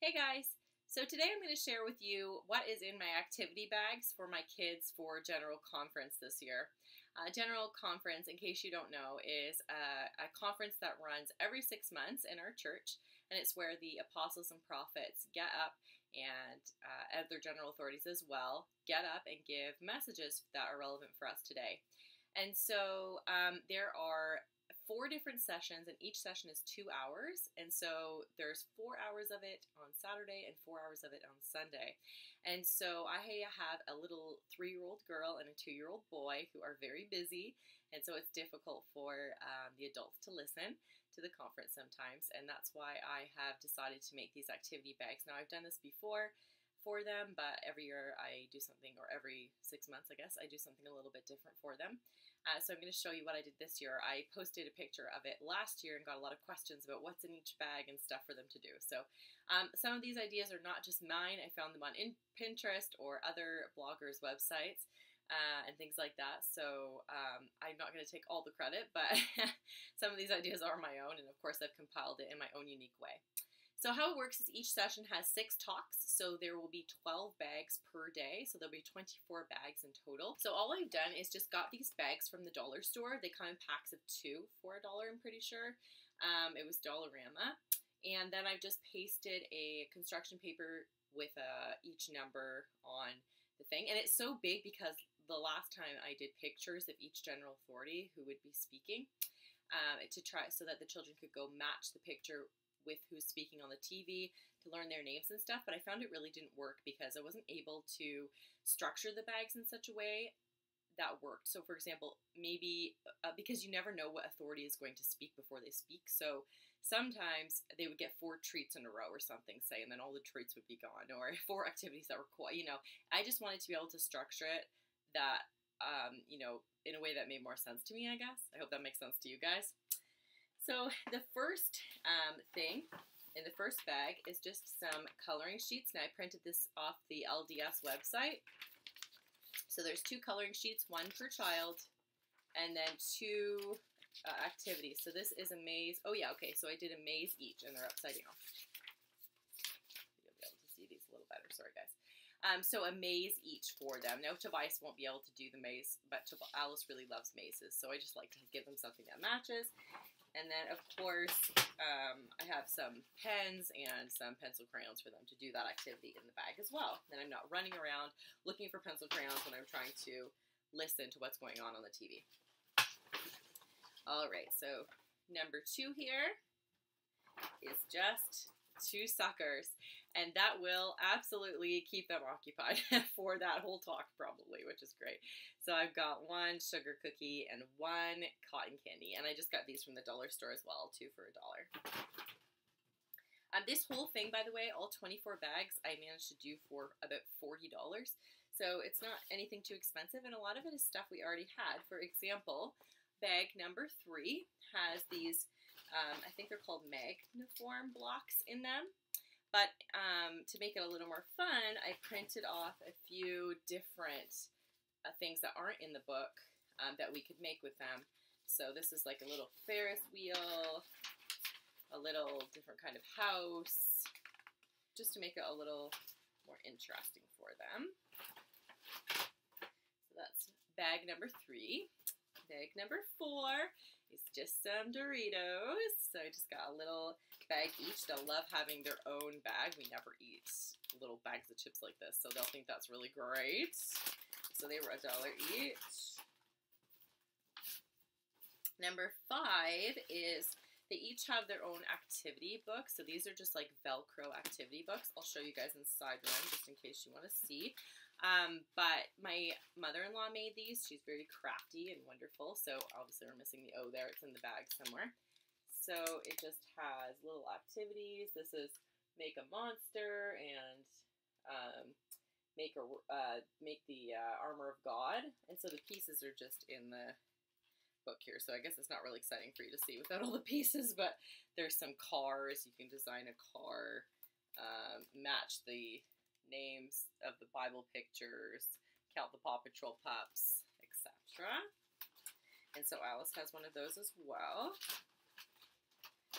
Hey guys! So today I'm going to share with you what is in my activity bags for my kids for General Conference this year. Uh, General Conference, in case you don't know, is a, a, conference that runs every six months in our church, and it's where the apostles and prophets get up and uh, other general authorities as well get up and give messages that are relevant for us today. And so um, there are four different sessions, and each session is two hours. And so there's four hours of it on Saturday and four hours of it on Sunday. And so I have a little three year old girl and a two year old boy who are very busy. And so it's difficult for um, the adults to listen to the conference sometimes. And that's why I have decided to make these activity bags. Now, I've done this before for them, but every year I do something, or every six months, I guess, I do something a little bit different for them. Uh, so I'm going to show you what I did this year. I posted a picture of it last year and got a lot of questions about what's in each bag and stuff for them to do. So um, some of these ideas are not just mine. I found them on Pinterest or other bloggers' websites. Uh, and things like that. So um, I'm not going to take all the credit, but some of these ideas are my own, and of course I've compiled it in my own unique way. So how it works is each session has six talks, so there will be 12 bags per day, so there'll be 24 bags in total. So all I've done is just got these bags from the dollar store. They come in packs of two for a dollar, I'm pretty sure. Um, it was Dollarama. And then I've just pasted a construction paper with uh, each number on the thing. And it's so big because the last time I did pictures of each general authority who would be speaking um, to try so that the children could go match the picture with who's speaking on the TV to learn their names and stuff, but I found it really didn't work because I wasn't able to structure the bags in such a way that worked. So, for example, maybe uh, because you never know what authority is going to speak before they speak. So, sometimes they would get four treats in a row or something, say, and then all the treats would be gone, or four activities that were quite, you know, I just wanted to be able to structure it that, um, you know, in a way that made more sense to me, I guess. I hope that makes sense to you guys. So the first um, thing in the first bag is just some coloring sheets. Now I printed this off the LDS website. So there's two coloring sheets, one per child, and then two uh, activities. So this is a maze. Oh yeah, okay, so I did a maze each, and they're upside down. You'll be able to see these a little better. Sorry, guys. Um, so a maze each for them. Now Tobias won't be able to do the maze, but Alice really loves mazes, so I just like to give them something that matches. And then, of course, um, I have some pens and some pencil crayons for them to do that activity in the bag as well. Then I'm not running around looking for pencil crayons when I'm trying to listen to what's going on on the TV. All right, so number two here is just two suckers, and that will absolutely keep them occupied for that whole talk, probably, which is great. So I've got one sugar cookie and one cotton candy, and I just got these from the dollar store as well, two for a dollar. Um, this whole thing, by the way, all 24 bags, I managed to do for about $40. So it's not anything too expensive, and a lot of it is stuff we already had. For example, bag number three has these um, I think they're called Magniform blocks in them. But um, to make it a little more fun, I printed off a few different uh, things that aren't in the book um, that we could make with them. So this is like a little Ferris wheel, a little different kind of house, just to make it a little more interesting for them. So that's bag number three. Bag number four is just some Doritos. So I just got a little bag each. They'll love having their own bag. We never eat little bags of chips like this, so they'll think that's really great. So they were a dollar each. Number five is they each have their own activity book. So these are just like Velcro activity books. I'll show you guys inside one just in case you want to see. Um, but my mother-in-law made these. She's very crafty and wonderful. So obviously we're missing the O there. It's in the bag somewhere. So it just has little activities. This is make a monster and um, make a uh, make the uh, armor of God. And so the pieces are just in the book here. So I guess it's not really exciting for you to see without all the pieces. But there's some cars. You can design a car. Um, match the names of the Bible pictures, count the Paw Patrol pups, etc. And so Alice has one of those as well.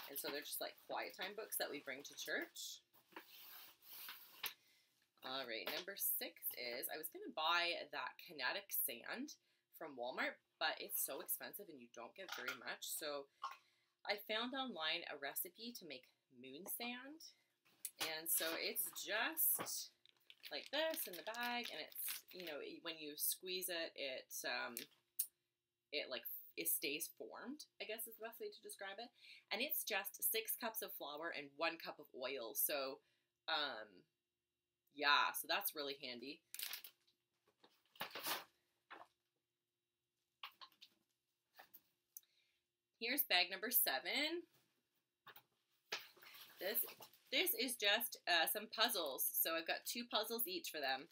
And so they're just like quiet time books that we bring to church. All right, number six is I was going to buy that kinetic sand from Walmart, but it's so expensive and you don't get very much. So I found online a recipe to make moon sand. And so it's just like this in the bag and it's, you know, when you squeeze it, it, um, it like it stays formed, I guess is the best way to describe it. And it's just six cups of flour and one cup of oil. So, um, yeah, so that's really handy. Here's bag number seven. This this is just uh, some puzzles. So I've got two puzzles each for them.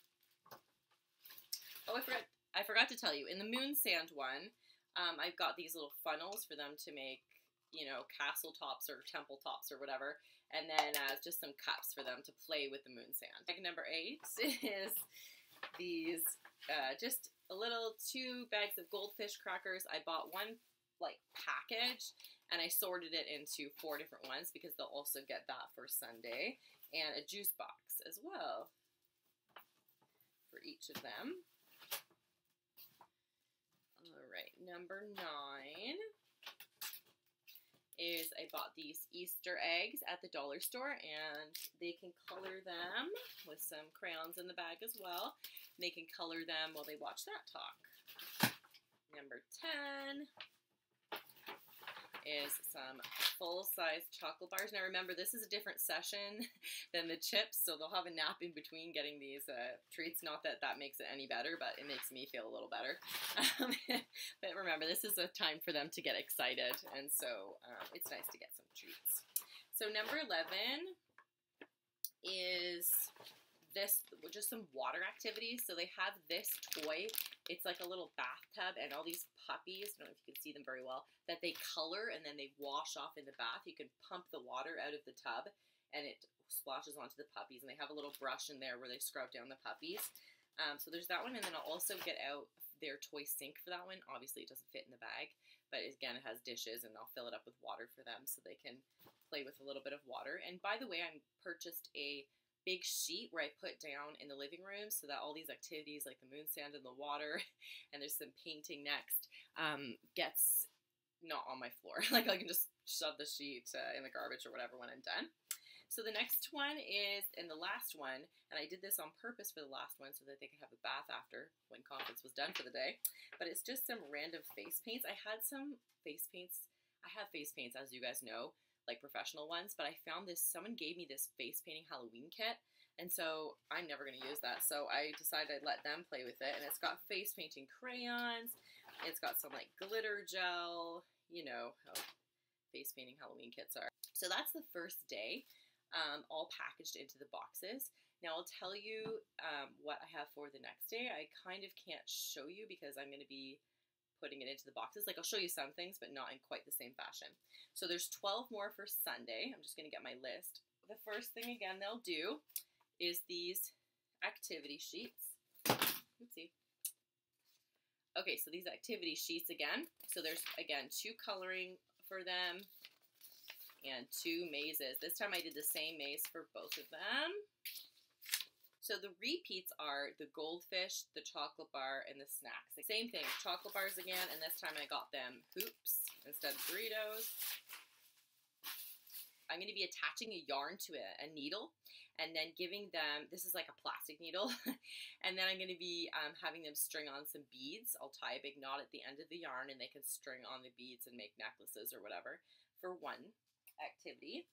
Oh, I forgot, I forgot to tell you. In the moon sand one, um, I've got these little funnels for them to make, you know, castle tops or temple tops or whatever. And then uh, just some cups for them to play with the moon sand. Number eight is these, uh, just a little two bags of goldfish crackers. I bought one like package and I sorted it into four different ones because they'll also get that for Sunday and a juice box as well for each of them right, number nine is I bought these Easter eggs at the dollar store and they can color them with some crayons in the bag as well. They can color them while they watch that talk. Number 10 is some full-size chocolate bars. Now remember, this is a different session than the chips, so they'll have a nap in between getting these uh, treats. Not that that makes it any better, but it makes me feel a little better. Um, but remember, this is a time for them to get excited, and so um, it's nice to get some treats. So number 11 is this just some water activities. So they have this toy. It's like a little bathtub and all these puppies, I don't know if you can see them very well, that they color and then they wash off in the bath. You can pump the water out of the tub and it splashes onto the puppies. And they have a little brush in there where they scrub down the puppies. Um, so there's that one. And then I'll also get out their toy sink for that one. Obviously it doesn't fit in the bag, but again, it has dishes and I'll fill it up with water for them so they can play with a little bit of water. And by the way, I purchased a big sheet where I put down in the living room so that all these activities like the moon sand and the water and there's some painting next um, gets not on my floor. like I can just shove the sheet uh, in the garbage or whatever when I'm done. So the next one is, and the last one, and I did this on purpose for the last one so that they could have a bath after when conference was done for the day, but it's just some random face paints. I had some face paints, I have face paints as you guys know, like professional ones, but I found this, someone gave me this face painting Halloween kit, and so I'm never going to use that. So I decided I'd let them play with it, and it's got face painting crayons, it's got some like glitter gel, you know how face painting Halloween kits are. So that's the first day, um, all packaged into the boxes. Now I'll tell you um, what I have for the next day. I kind of can't show you because I'm going to be putting it into the boxes. Like I'll show you some things, but not in quite the same fashion. So there's 12 more for Sunday. I'm just going to get my list. The first thing again they'll do is these activity sheets. Oopsie. Okay, so these activity sheets again. So there's again two coloring for them and two mazes. This time I did the same maze for both of them. So the repeats are the goldfish, the chocolate bar, and the snacks. Same thing, chocolate bars again, and this time I got them hoops instead of Doritos. I'm going to be attaching a yarn to a, a, needle and then giving them, this is like a plastic needle, and then I'm going to be um, having them string on some beads. I'll tie a big knot at the end of the yarn and they can string on the beads and make necklaces or whatever for one activity.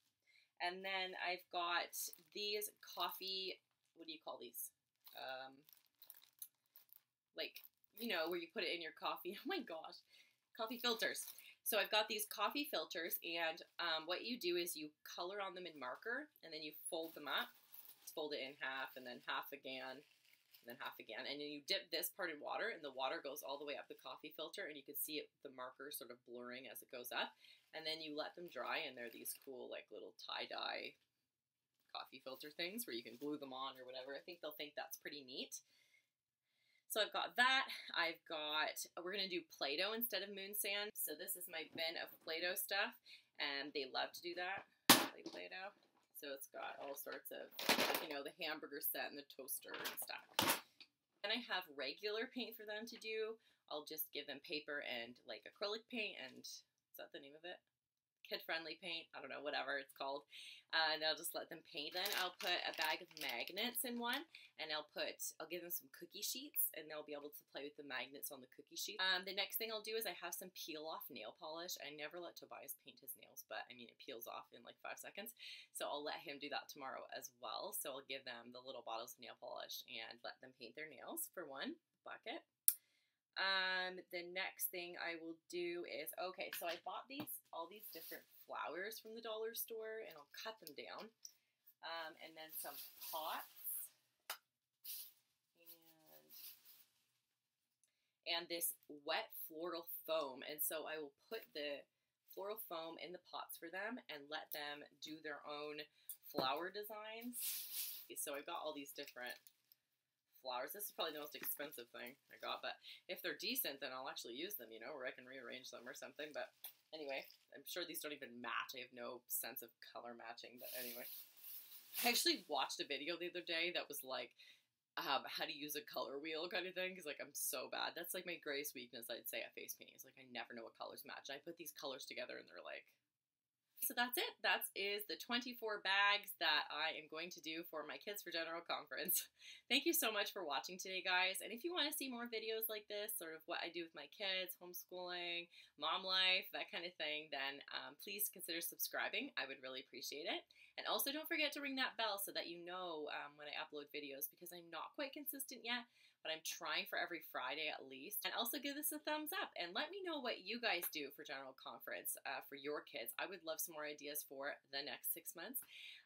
And then I've got these coffee what do you call these? Um, like, you know, where you put it in your coffee. Oh my gosh, coffee filters. So I've got these coffee filters, and um, what you do is you color on them in marker, and then you fold them up. Fold it in half, and then half again, and then half again, and then you dip this part in water, and the water goes all the way up the coffee filter, and you can see it, the marker sort of blurring as it goes up, and then you let them dry, and they're these cool like little tie dye coffee filter things where you can glue them on or whatever. I think they'll think that's pretty neat. So I've got that. I've got, we're going to do Play-Doh instead of moon sand. So this is my bin of Play-Doh stuff, and they love to do that. Play Play-Doh. So it's got all sorts of, you know, the hamburger set and the toaster and stuff. Then I have regular paint for them to do. I'll just give them paper and like acrylic paint and is that the name of it? Kid friendly paint. I don't know, whatever it's called. Uh, and I'll just let them paint. Then I'll put a bag of magnets in one, and I'll put I'll give them some cookie sheets, and they'll be able to play with the magnets on the cookie sheet. Um, the next thing I'll do is I have some peel off nail polish. I never let Tobias paint his nails, but I mean it peels off in like five seconds, so I'll let him do that tomorrow as well. So I'll give them the little bottles of nail polish and let them paint their nails for one bucket. Um, the next thing I will do is okay. So I bought these all these different flowers from the dollar store, and I'll cut them down. Um, and then some pots, and and this wet floral foam. And so I will put the floral foam in the pots for them and let them do their own flower designs. So I've got all these different flowers. This is probably the most expensive thing I got, but if they're decent, then I'll actually use them, you know, or I can rearrange them or something. But anyway, I'm sure these don't even match. I have no sense of color matching, but anyway. I actually watched a video the other day that was like, um, how to use a color wheel kind of thing because like I'm so bad. That's like my greatest weakness, I'd say, at face painting. Is like I never know what colors match. I put these colors together and they're like so that's it. That is the 24 bags that I am going to do for my Kids for General Conference. Thank you so much for watching today, guys. And if you want to see more videos like this, sort of what I do with my kids, homeschooling, mom life, that kind of thing, then um, please consider subscribing. I would really appreciate it. And also don't forget to ring that bell so that you know um, when I upload videos because I'm not quite consistent yet but I'm trying for every Friday at least. And also give this a thumbs up and let me know what you guys do for General Conference uh, for your kids. I would love some more ideas for the next six months.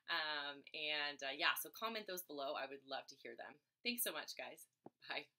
Um, and uh, yeah, so comment those below. I would love to hear them. Thanks so much, guys. Bye.